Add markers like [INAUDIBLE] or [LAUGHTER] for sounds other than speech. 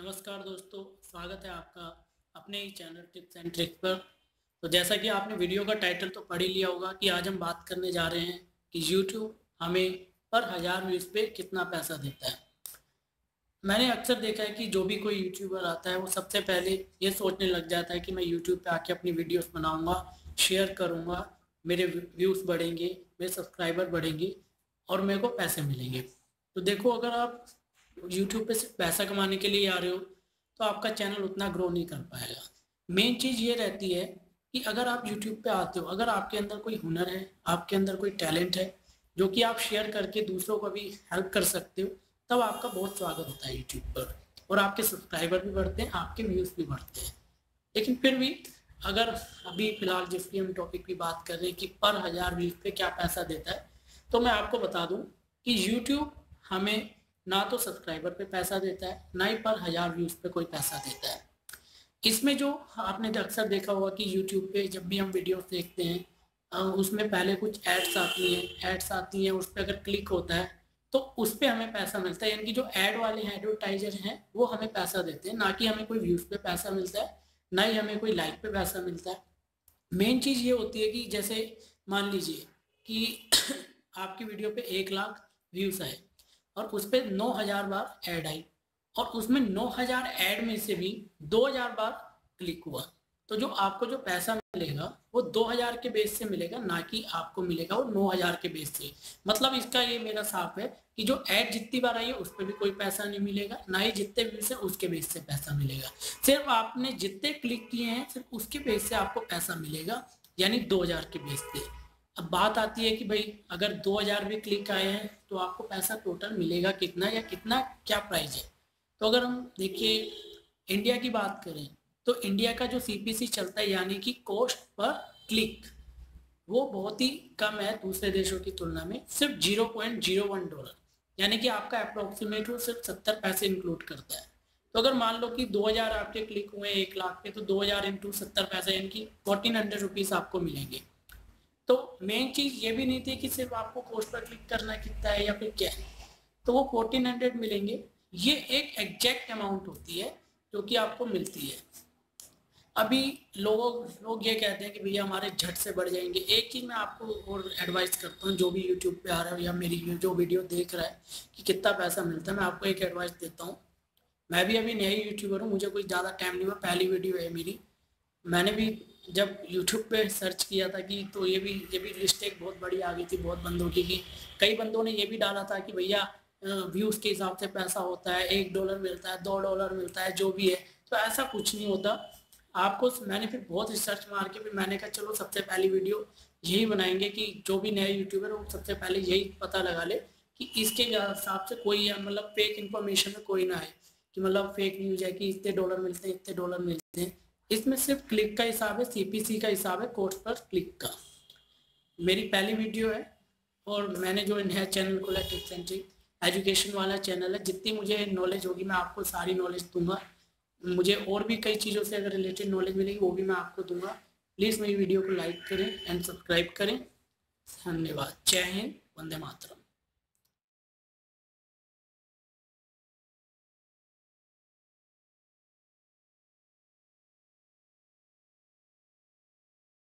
नमस्कार दोस्तों, स्वागत है आपका अपने ही चैनल टिप्स एंड ट्रिक्स पर। तो जैसा कि आपने वीडियो का टाइटल तो पढ़ ही लिया होगा कि आज हम बात करने जा रहे हैं कि यूट्यूब हमें पर हज़ार व्यूज़ पे कितना पैसा देता है। मैंने अक्सर देखा है कि जो भी कोई यूट्यूबर आता है, वो सबसे पहले ये सोचने लग जाता है कि मैं यूट्यूब पे आके अपनी वीडियोस बनाऊँगा शेयर करूँगा, मेरे व्यूज़ बढ़ेंगे, मेरे सब्सक्राइबर बढ़ेंगे और मेरे को पैसे मिलेंगे। तो देखो, अगर आप यूट्यूब पे सिर्फ़ पैसा कमाने के लिए आ रहे हो तो आपका चैनल उतना ग्रो नहीं कर पाएगा। मेन चीज़ ये रहती है कि अगर आप यूट्यूब पे आते हो, अगर आपके अंदर कोई हुनर है, आपके अंदर कोई टैलेंट है, जो कि आप शेयर करके दूसरों को भी हेल्प कर सकते हो, तब आपका बहुत स्वागत होता है यूट्यूब पर। और आपके सब्सक्राइबर भी बढ़ते हैं, आपके व्यूज़ भी बढ़ते हैं। लेकिन फिर भी अगर अभी फ़िलहाल जिसकी हम टॉपिक की बात कर रहे हैं कि पर हज़ार व्यूज़ पे क्या पैसा देता है तो मैं आपको बता दूँ कि यूट्यूब हमें ना तो सब्सक्राइबर पे पैसा देता है, ना ही पर हज़ार व्यूज़ पे कोई पैसा देता है। इसमें जो आपने अक्सर देखा होगा कि यूट्यूब पे जब भी हम वीडियो देखते हैं उसमें पहले कुछ एड्स आती हैं एड्स आती हैं, उस पर अगर क्लिक होता है तो उस पर हमें पैसा मिलता है। यानी कि जो एड वाले हैं एडवर्टाइजर हैं, वो हमें पैसा देते हैं। ना कि हमें कोई व्यूज़ पे पैसा मिलता है, ना ही हमें कोई लाइक पे पैसा मिलता है। मेन चीज़ ये होती है कि जैसे मान लीजिए कि [COUGHS] आपकी वीडियो पे एक लाख व्यूज़ आए और उस पर नौ हज़ार बार ऐड आई। और उसमें नौ हज़ार ऐड में से भी दो हज़ार बार क्लिक हुआ। तो जो आपको जो पैसा मिलेगा, वो दो हज़ार के बेस से मिलेगा, ना कि आपको मिलेगा वो नौ हज़ार के बेस से। मतलब इसका ये मेरा साफ़ है कि जो ऐड जितनी बार आई है, उस पर भी कोई पैसा नहीं मिलेगा, ना ही जितने बेस है उसके बेस से पैसा मिलेगा। सिर्फ़ आपने जितने क्लिक किए हैं, सिर्फ़ उसके बेस से आपको पैसा मिलेगा, यानी दो हज़ार के बेस से। अब बात आती है कि भाई, अगर 2000 भी क्लिक आए हैं तो आपको पैसा टोटल मिलेगा कितना या कितना, क्या प्राइस है? तो अगर हम देखिए इंडिया की बात करें तो इंडिया का जो सीपीसी चलता है, यानी कि कॉस्ट पर क्लिक वो बहुत ही कम है दूसरे देशों की तुलना में, सिर्फ़ zero point zero one dollar यानी कि आपका अप्रोक्सीमेट वो सिर्फ़ सत्तर पैसे इंक्लूड करता है। तो अगर मान लो कि 2000 आपके क्लिक हुए एक लाख पे तो 2000 हज़ार इंटू सत्तर पैसे, यानी कि फोर्टीन हंड्रेड रुपीज़ आपको मिलेंगे। तो मेन चीज़ ये भी नहीं थी कि सिर्फ़ आपको कोर्स पर क्लिक करना कितना है या फिर क्या है। तो वो फोर्टीन हंड्रेड मिलेंगे। ये एक एग्जैक्ट अमाउंट होती है जो कि आपको मिलती है। अभी लोगों, लोग ये कहते हैं कि भैया हमारे झट से बढ़ जाएँगे। एक चीज़ मैं आपको और एडवाइस करता हूँ, जो भी यूट्यूब पे आ रहा है या मेरी जो वीडियो देख रहा है कि कितना पैसा मिलता है, मैं आपको एक एडवाइस देता हूँ। मैं भी अभी नया यूट्यूबर हूँ, मुझे कोई ज़्यादा टाइम नहीं हुआ, पहली वीडियो है मेरी। मैंने भी जब यूट्यूब पे सर्च किया था कि तो ये भी ये भी लिस्ट एक बहुत बड़ी आ गई थी बहुत बंदों की कि कई बंदों ने ये भी डाला था कि भैया व्यूज़ के हिसाब से पैसा होता है, एक डॉलर मिलता है, दो डॉलर मिलता है, जो भी है। तो ऐसा कुछ नहीं होता। आपको मैंने फिर बहुत रिसर्च मार के फिर मैंने कहा, चलो सबसे पहली वीडियो यही बनाएँगे कि जो भी नए यूट्यूबर वो सबसे पहले यही पता लगा ले कि इसके हिसाब से कोई मतलब फेक इन्फॉर्मेशन में कोई ना है कि मतलब फेक न्यूज़ है कि इतने डॉलर मिलते हैं, इतने डॉलर मिलते हैं। इसमें सिर्फ़ क्लिक का हिसाब है सीपीसी का हिसाब है कोर्स पर क्लिक का। मेरी पहली वीडियो है और मैंने जो नया चैनल खोला टिप्स एंड ट्रिक एजुकेशन वाला चैनल है। जितनी मुझे नॉलेज होगी मैं आपको सारी नॉलेज दूँगा। मुझे और भी कई चीज़ों से अगर रिलेटेड नॉलेज मिलेगी, वो भी मैं आपको दूँगा। प्लीज़ मेरी वीडियो को लाइक करें एंड सब्सक्राइब करें। धन्यवाद। जय हिंद, वंदे मातरम।